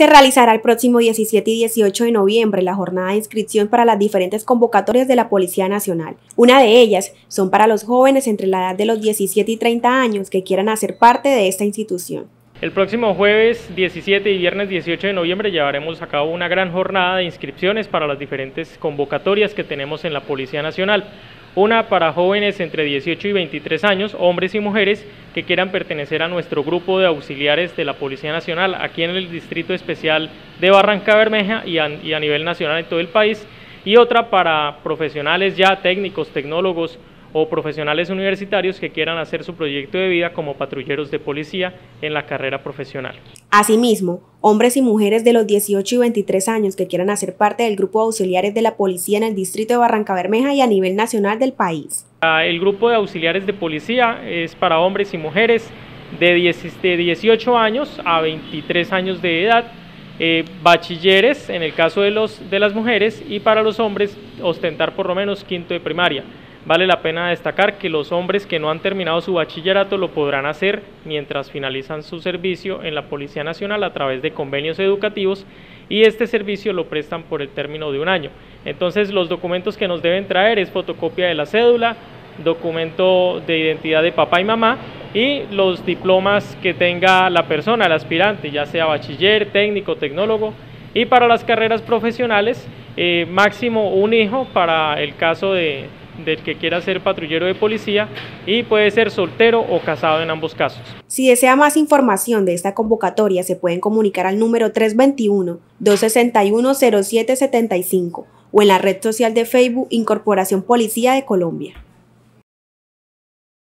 Se realizará el próximo 17 y 18 de noviembre la jornada de inscripción para las diferentes convocatorias de la Policía Nacional. Una de ellas son para los jóvenes entre la edad de los 17 y 30 años que quieran hacer parte de esta institución. El próximo jueves 17 y viernes 18 de noviembre llevaremos a cabo una gran jornada de inscripciones para las diferentes convocatorias que tenemos en la Policía Nacional una para jóvenes entre 18 y 23 años, hombres y mujeres que quieran pertenecer a nuestro grupo de auxiliares de la Policía Nacional aquí en el Distrito Especial de Barranca Bermeja y a, y a nivel nacional en todo el país, y otra para profesionales ya técnicos, tecnólogos o profesionales universitarios que quieran hacer su proyecto de vida como patrulleros de policía en la carrera profesional. Asimismo, hombres y mujeres de los 18 y 23 años que quieran hacer parte del grupo de auxiliares de la policía en el distrito de Barranca Bermeja y a nivel nacional del país. Ah, el grupo de auxiliares de policía es para hombres y mujeres de, 18 años a 23 años de edad, eh, bachilleres en el caso de, los, de las mujeres y para los hombres ostentar por lo menos quinto de primaria. Vale la pena destacar que los hombres que no han terminado su bachillerato lo podrán hacer mientras finalizan su servicio en la Policía Nacional a través de convenios educativos y este servicio lo prestan por el término de un año. Entonces los documentos que nos deben traer es fotocopia de la cédula, documento de identidad de papá y mamá y los diplomas que tenga la persona, el aspirante, ya sea bachiller, técnico, tecnólogo. Y para las carreras profesionales, eh, máximo un hijo para el caso de, del que quiera ser patrullero de policía y puede ser soltero o casado en ambos casos. Si desea más información de esta convocatoria, se pueden comunicar al número 321-261-0775 o en la red social de Facebook Incorporación Policía de Colombia.